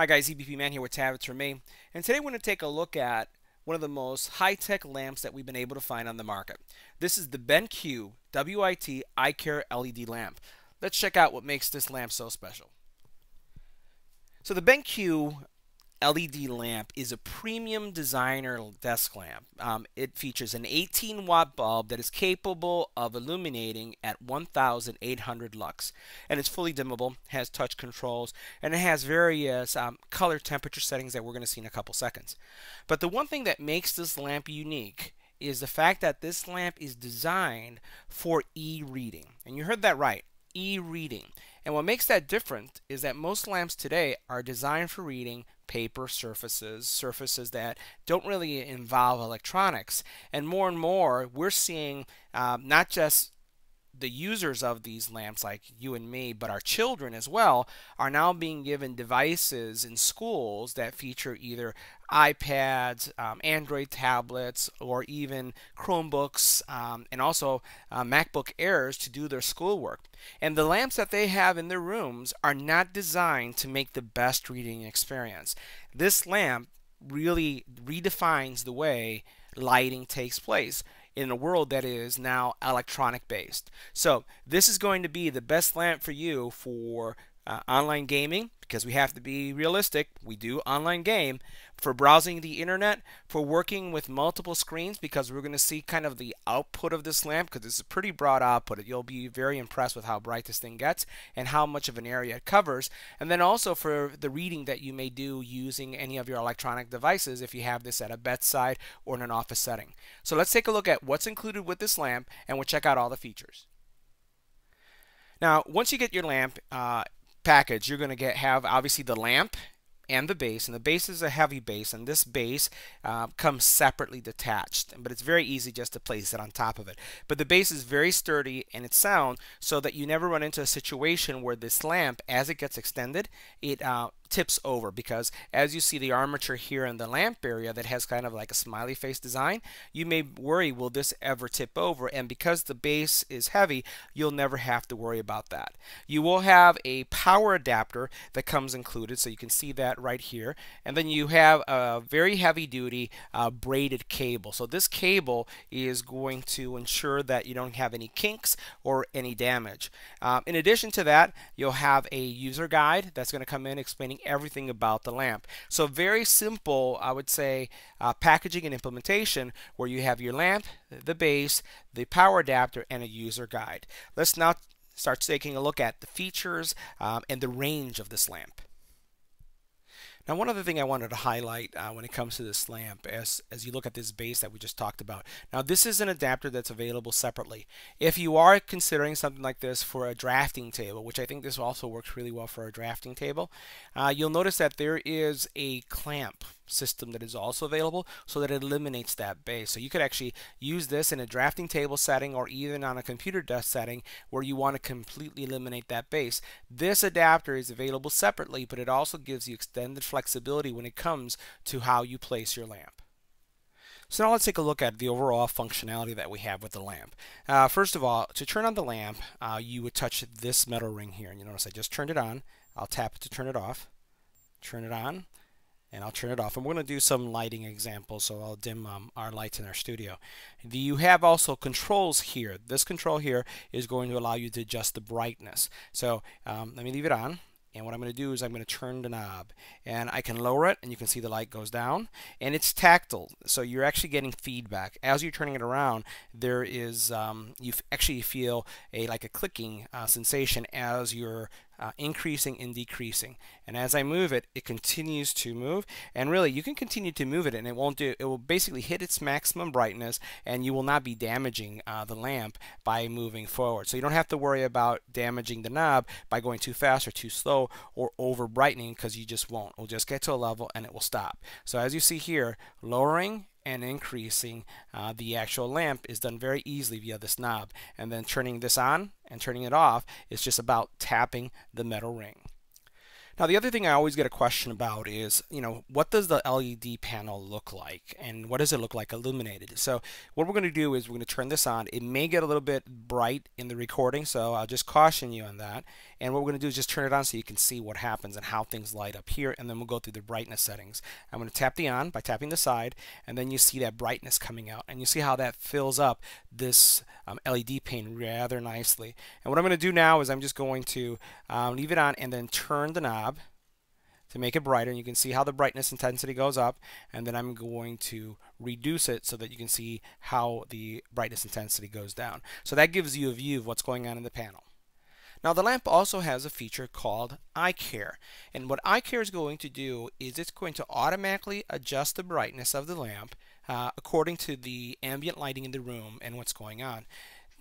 Hi guys, EBP Man here with Tavis for me. And today we're going to take a look at one of the most high-tech lamps that we've been able to find on the market. This is the BenQ WIT eye-care LED lamp. Let's check out what makes this lamp so special. So the BenQ LED lamp is a premium designer desk lamp. Um, it features an 18 watt bulb that is capable of illuminating at 1800 lux and it's fully dimmable, has touch controls, and it has various um, color temperature settings that we're going to see in a couple seconds. But the one thing that makes this lamp unique is the fact that this lamp is designed for e-reading. And you heard that right, e-reading. And what makes that different is that most lamps today are designed for reading paper surfaces, surfaces that don't really involve electronics. And more and more, we're seeing um, not just the users of these lamps, like you and me, but our children as well, are now being given devices in schools that feature either iPads, um, Android tablets, or even Chromebooks, um, and also uh, MacBook Airs to do their schoolwork. And the lamps that they have in their rooms are not designed to make the best reading experience. This lamp really redefines the way lighting takes place in a world that is now electronic based. So this is going to be the best lamp for you for uh, online gaming because we have to be realistic. We do online game for browsing the internet, for working with multiple screens because we're going to see kind of the output of this lamp because it's a pretty broad output. You'll be very impressed with how bright this thing gets and how much of an area it covers. And then also for the reading that you may do using any of your electronic devices if you have this at a bedside or in an office setting. So let's take a look at what's included with this lamp and we'll check out all the features. Now, once you get your lamp, uh, package, you're going to get have obviously the lamp and the base and the base is a heavy base and this base uh, comes separately detached but it's very easy just to place it on top of it. But the base is very sturdy and it's sound so that you never run into a situation where this lamp as it gets extended it uh, tips over because as you see the armature here in the lamp area that has kind of like a smiley face design, you may worry will this ever tip over and because the base is heavy, you'll never have to worry about that. You will have a power adapter that comes included so you can see that right here and then you have a very heavy duty uh, braided cable. So this cable is going to ensure that you don't have any kinks or any damage. Um, in addition to that, you'll have a user guide that's going to come in explaining everything about the lamp. So very simple, I would say, uh, packaging and implementation where you have your lamp, the base, the power adapter, and a user guide. Let's now start taking a look at the features um, and the range of this lamp. Now, one other thing I wanted to highlight uh, when it comes to this lamp, as, as you look at this base that we just talked about. Now, this is an adapter that's available separately. If you are considering something like this for a drafting table, which I think this also works really well for a drafting table, uh, you'll notice that there is a clamp system that is also available so that it eliminates that base. So you could actually use this in a drafting table setting or even on a computer desk setting where you want to completely eliminate that base. This adapter is available separately, but it also gives you extended flexibility when it comes to how you place your lamp. So now let's take a look at the overall functionality that we have with the lamp. Uh, first of all, to turn on the lamp, uh, you would touch this metal ring here. And you notice I just turned it on. I'll tap it to turn it off. Turn it on and I'll turn it off. And we're going to do some lighting examples, so I'll dim um, our lights in our studio. You have also controls here. This control here is going to allow you to adjust the brightness. So um, let me leave it on. And what I'm going to do is I'm going to turn the knob and I can lower it and you can see the light goes down and it's tactile so you're actually getting feedback as you're turning it around there is um, you actually feel a like a clicking uh, sensation as you're uh, increasing and decreasing. And as I move it, it continues to move. And really, you can continue to move it and it won't do, it will basically hit its maximum brightness and you will not be damaging uh, the lamp by moving forward. So you don't have to worry about damaging the knob by going too fast or too slow or over brightening because you just won't. It will just get to a level and it will stop. So as you see here, lowering and increasing uh, the actual lamp is done very easily via this knob. And then turning this on and turning it off is just about tapping the metal ring. Now the other thing I always get a question about is, you know, what does the LED panel look like and what does it look like illuminated? So what we're going to do is we're going to turn this on. It may get a little bit bright in the recording, so I'll just caution you on that. And what we're going to do is just turn it on so you can see what happens and how things light up here. And then we'll go through the brightness settings. I'm going to tap the on by tapping the side. And then you see that brightness coming out. And you see how that fills up this um, LED pane rather nicely. And what I'm going to do now is I'm just going to um, leave it on and then turn the knob to make it brighter. And you can see how the brightness intensity goes up. And then I'm going to reduce it so that you can see how the brightness intensity goes down. So that gives you a view of what's going on in the panel. Now the lamp also has a feature called Eye Care. And what Eye Care is going to do is it's going to automatically adjust the brightness of the lamp uh, according to the ambient lighting in the room and what's going on.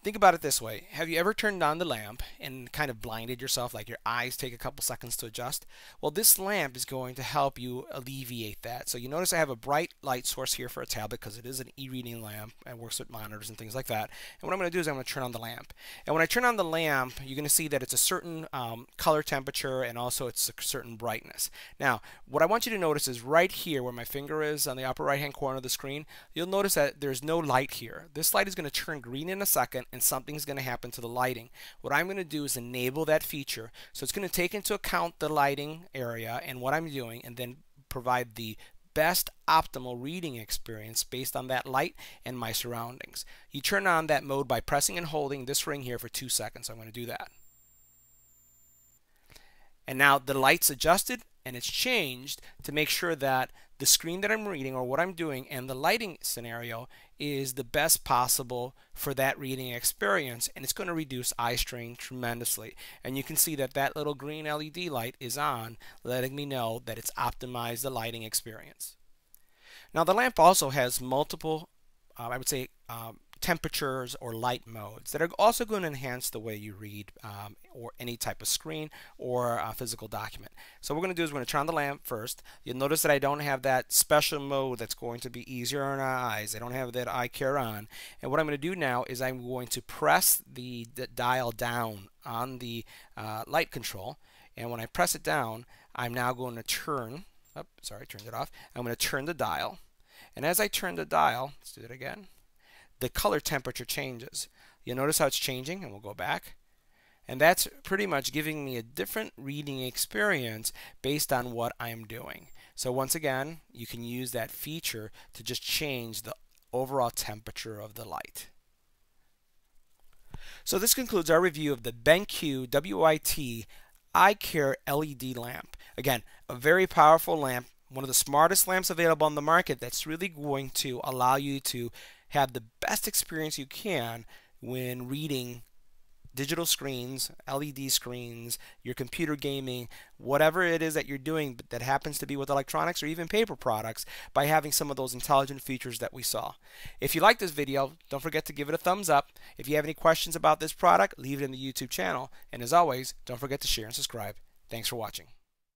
Think about it this way. Have you ever turned on the lamp and kind of blinded yourself, like your eyes take a couple seconds to adjust? Well, this lamp is going to help you alleviate that. So you notice I have a bright light source here for a tablet because it is an e-reading lamp and works with monitors and things like that. And what I'm going to do is I'm going to turn on the lamp. And when I turn on the lamp, you're going to see that it's a certain um, color temperature and also it's a certain brightness. Now, what I want you to notice is right here where my finger is on the upper right hand corner of the screen, you'll notice that there's no light here. This light is going to turn green in a second and something's going to happen to the lighting. What I'm going to do is enable that feature. So it's going to take into account the lighting area and what I'm doing and then provide the best optimal reading experience based on that light and my surroundings. You turn on that mode by pressing and holding this ring here for two seconds. I'm going to do that. And now the light's adjusted and it's changed to make sure that the screen that I'm reading or what I'm doing and the lighting scenario is the best possible for that reading experience and it's going to reduce eye strain tremendously and you can see that that little green LED light is on letting me know that it's optimized the lighting experience. Now the lamp also has multiple uh, I would say um, temperatures or light modes that are also going to enhance the way you read um, or any type of screen or a physical document. So what we're going to do is we're going to turn on the lamp first. You'll notice that I don't have that special mode that's going to be easier on our eyes. I don't have that eye care on. And what I'm going to do now is I'm going to press the, the dial down on the uh, light control. And when I press it down, I'm now going to turn, oh, sorry, I turned it off. I'm going to turn the dial. And as I turn the dial, let's do it again the color temperature changes. You'll notice how it's changing, and we'll go back. And that's pretty much giving me a different reading experience based on what I'm doing. So once again, you can use that feature to just change the overall temperature of the light. So this concludes our review of the BenQ WIT eye-care LED lamp. Again, a very powerful lamp, one of the smartest lamps available on the market that's really going to allow you to have the best experience you can when reading digital screens, LED screens, your computer gaming, whatever it is that you're doing that happens to be with electronics or even paper products by having some of those intelligent features that we saw. If you like this video, don't forget to give it a thumbs up. If you have any questions about this product, leave it in the YouTube channel. And as always, don't forget to share and subscribe. Thanks for watching.